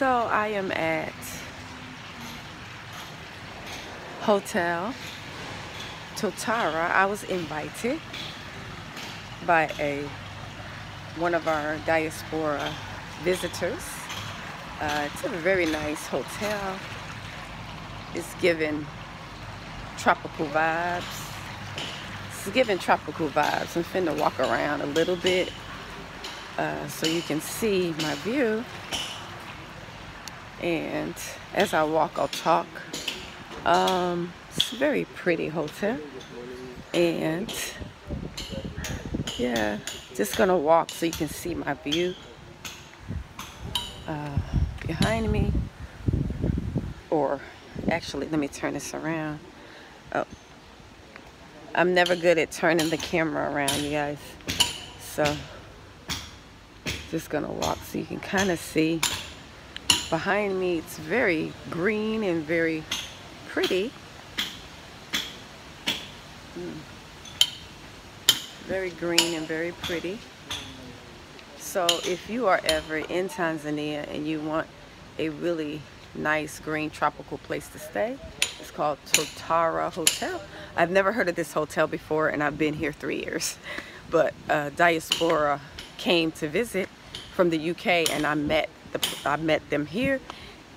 So I am at Hotel Totara. I was invited by a one of our diaspora visitors. Uh, it's a very nice hotel. It's given tropical vibes. It's giving tropical vibes. I'm finna walk around a little bit uh, so you can see my view. And as I walk, I'll talk. Um, it's a very pretty hotel. And yeah, just gonna walk so you can see my view uh, behind me. Or actually, let me turn this around. Oh, I'm never good at turning the camera around, you guys. So, just gonna walk so you can kind of see behind me. It's very green and very pretty. Hmm. Very green and very pretty. So if you are ever in Tanzania and you want a really nice green tropical place to stay, it's called Totara Hotel. I've never heard of this hotel before and I've been here three years. But uh, diaspora came to visit from the UK and I met the, I met them here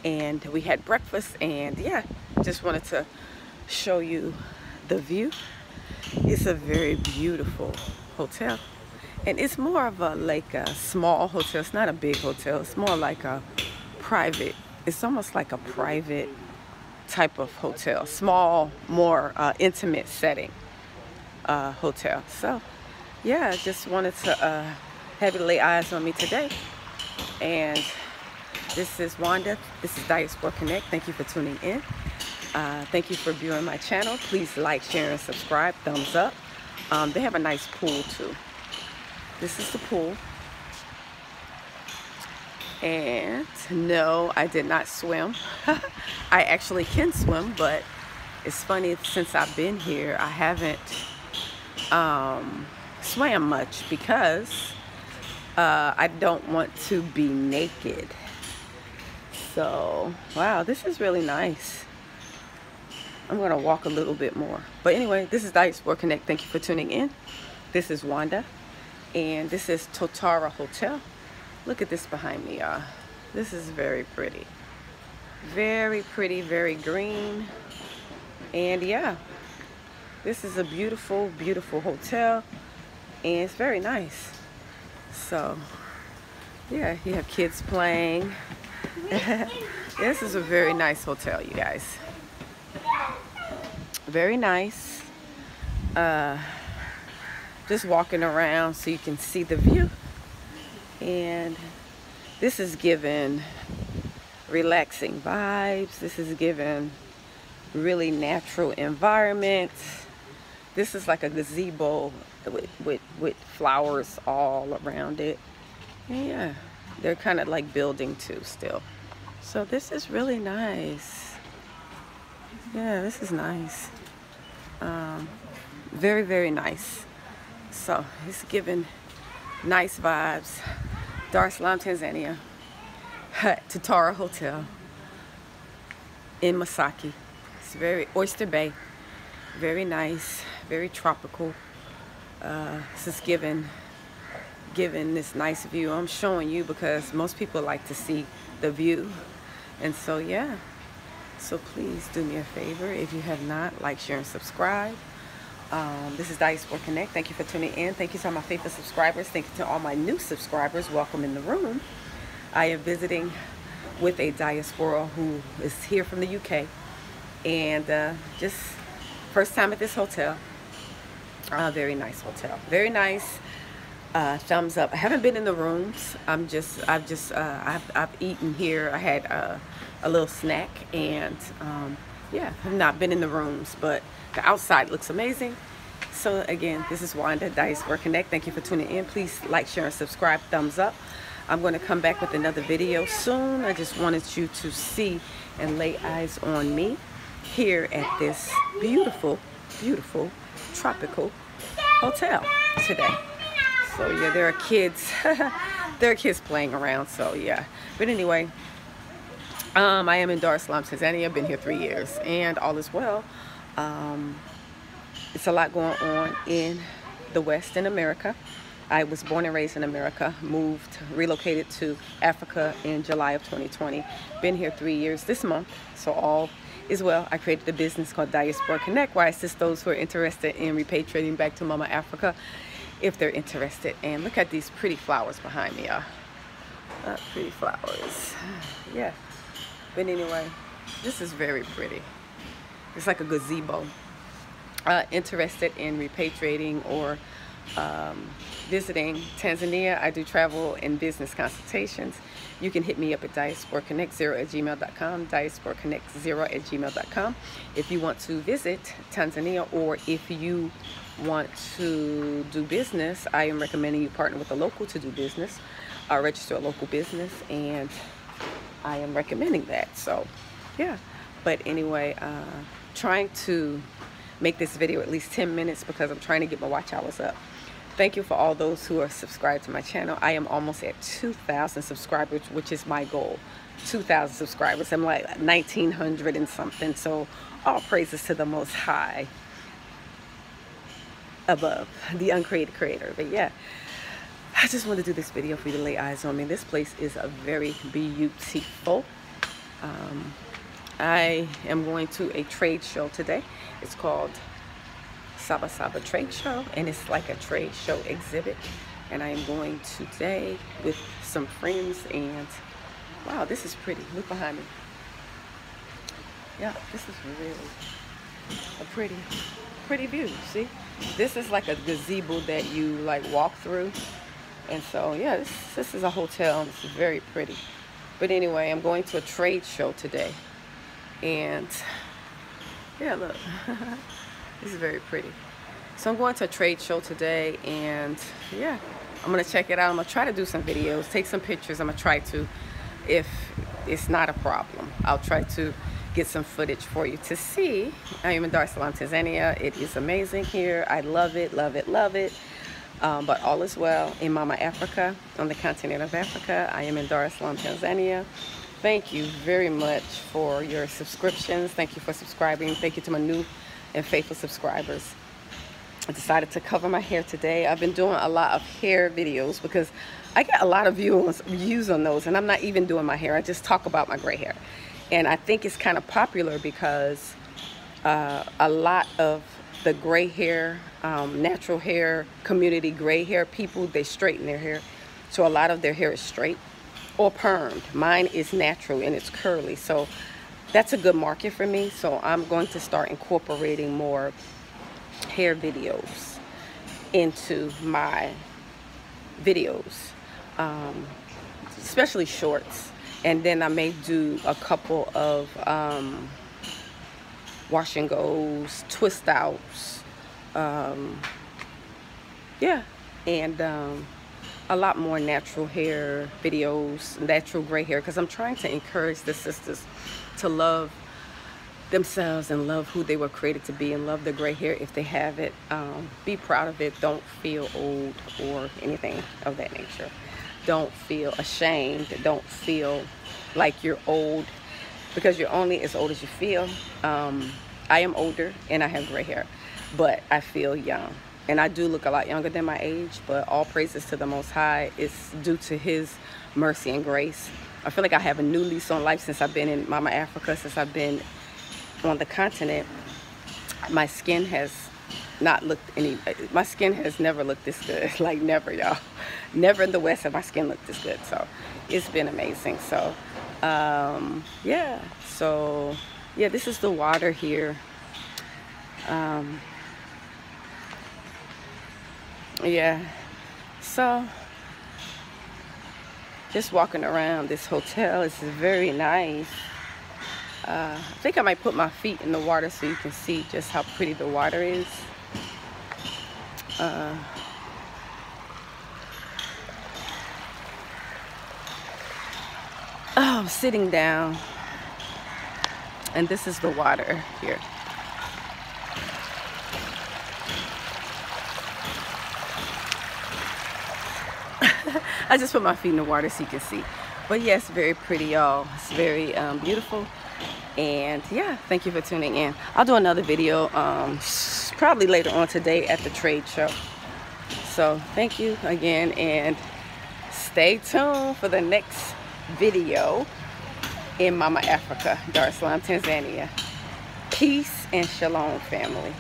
and we had breakfast and yeah, just wanted to show you the view. It's a very beautiful hotel. And it's more of a like a small hotel. It's not a big hotel. It's more like a private. It's almost like a private type of hotel. Small, more uh, intimate setting uh, hotel. So yeah, just wanted to uh, have you lay eyes on me today. And this is Wanda. This is Diaspora Connect. Thank you for tuning in. Uh, thank you for viewing my channel. Please like, share, and subscribe. Thumbs up. Um, they have a nice pool too. This is the pool. And no, I did not swim. I actually can swim, but it's funny since I've been here, I haven't um, swam much because uh, I don't want to be naked. So, wow, this is really nice. I'm going to walk a little bit more. But anyway, this is Diaspora Connect. Thank you for tuning in. This is Wanda. And this is Totara Hotel. Look at this behind me, y'all. This is very pretty. Very pretty, very green. And yeah, this is a beautiful, beautiful hotel. And it's very nice. So, yeah, you have kids playing. this is a very nice hotel, you guys. Very nice. Uh, just walking around so you can see the view. And this is given relaxing vibes. This is given really natural environment. This is like a gazebo with, with, with flowers all around it. Yeah they're kind of like building too still. So this is really nice. Yeah, this is nice. Um, very, very nice. So it's giving nice vibes. Dar es Salaam, Tanzania. Totara Hotel in Masaki. It's very Oyster Bay. Very nice, very tropical. Uh, this is given giving this nice view. I'm showing you because most people like to see the view. And so, yeah. So please do me a favor. If you have not, like, share, and subscribe. Um, this is Diaspora Connect. Thank you for tuning in. Thank you to all my faithful subscribers. Thank you to all my new subscribers. Welcome in the room. I am visiting with a diaspora who is here from the UK. And uh, just first time at this hotel. Uh, very nice hotel. Very nice uh, thumbs up. I haven't been in the rooms. I'm just, I've just, uh, I've, I've eaten here. I had uh, a little snack and um, yeah, I've not been in the rooms, but the outside looks amazing. So again, this is Wanda Diaspora Connect. Thank you for tuning in. Please like, share, and subscribe. Thumbs up. I'm going to come back with another video soon. I just wanted you to see and lay eyes on me here at this beautiful, beautiful tropical hotel today. So yeah, there are kids. there are kids playing around. So yeah. But anyway, Um, I am in Dar es Salaam, Tanzania. I've been here three years, and all is well. Um, it's a lot going on in the West in America. I was born and raised in America, moved, relocated to Africa in July of 2020. Been here three years this month, so all is well. I created a business called Diaspora Connect where I assist those who are interested in repatriating back to Mama Africa if they're interested. And look at these pretty flowers behind me, y'all. Pretty flowers. Yeah. But anyway, this is very pretty. It's like a gazebo. Uh, interested in repatriating or um, visiting Tanzania, I do travel and business consultations. You can hit me up at diasporaconnect0 at gmail.com, diasporaconnect0 at gmail.com. If you want to visit Tanzania or if you want to do business, I am recommending you partner with a local to do business, uh, register a local business, and I am recommending that. So, yeah. But anyway, uh, trying to make this video at least 10 minutes because I'm trying to get my watch hours up. Thank you for all those who are subscribed to my channel. I am almost at 2,000 subscribers, which is my goal. 2,000 subscribers. I'm like 1,900 and something. So all praises to the Most High above, the uncreated creator. But yeah, I just want to do this video for you to lay eyes on me. This place is a very beautiful. Um, I am going to a trade show today. It's called Saba Saba Trade Show, and it's like a trade show exhibit. And I am going today with some friends, and wow, this is pretty. Look behind me. Yeah, this is really a pretty, pretty view. See, this is like a gazebo that you like walk through, and so yeah, this this is a hotel. This is very pretty. But anyway, I'm going to a trade show today, and yeah, look. This is very pretty. So I'm going to a trade show today and yeah, I'm gonna check it out. I'm gonna try to do some videos, take some pictures. I'm gonna try to, if it's not a problem, I'll try to get some footage for you to see. I am in Dar es Salaam, Tanzania. It is amazing here. I love it, love it, love it. Um, but all is well in Mama Africa, on the continent of Africa. I am in Dar es Salaam, Tanzania. Thank you very much for your subscriptions. Thank you for subscribing. Thank you to my new and faithful subscribers. I decided to cover my hair today. I've been doing a lot of hair videos because I get a lot of views, views on those and I'm not even doing my hair. I just talk about my gray hair. And I think it's kind of popular because uh, a lot of the gray hair, um, natural hair, community gray hair people, they straighten their hair. So a lot of their hair is straight or permed. Mine is natural and it's curly. So that's a good market for me. So I'm going to start incorporating more hair videos into my videos, um, especially shorts. And then I may do a couple of um, wash and goes, twist outs, um, yeah, and um, a lot more natural hair videos, natural gray hair, because I'm trying to encourage the sisters to love themselves and love who they were created to be and love the gray hair if they have it. Um, be proud of it. Don't feel old or anything of that nature. Don't feel ashamed. Don't feel like you're old because you're only as old as you feel. Um, I am older and I have gray hair, but I feel young. And I do look a lot younger than my age, but all praises to the Most High. It's due to His mercy and grace. I feel like I have a new lease on life since I've been in Mama Africa, since I've been on the continent. My skin has not looked any, my skin has never looked this good. Like never, y'all. Never in the West have my skin looked this good. So it's been amazing. So um, yeah, so yeah, this is the water here. Um, yeah, so just walking around this hotel this is very nice. Uh, I think I might put my feet in the water so you can see just how pretty the water is. Uh, oh, I'm sitting down and this is the water here. I just put my feet in the water so you can see. but yes very pretty y'all it's very um, beautiful and yeah thank you for tuning in I'll do another video um, probably later on today at the trade show so thank you again and stay tuned for the next video in Mama Africa, Dar es Salaam, Tanzania. Peace and shalom, family.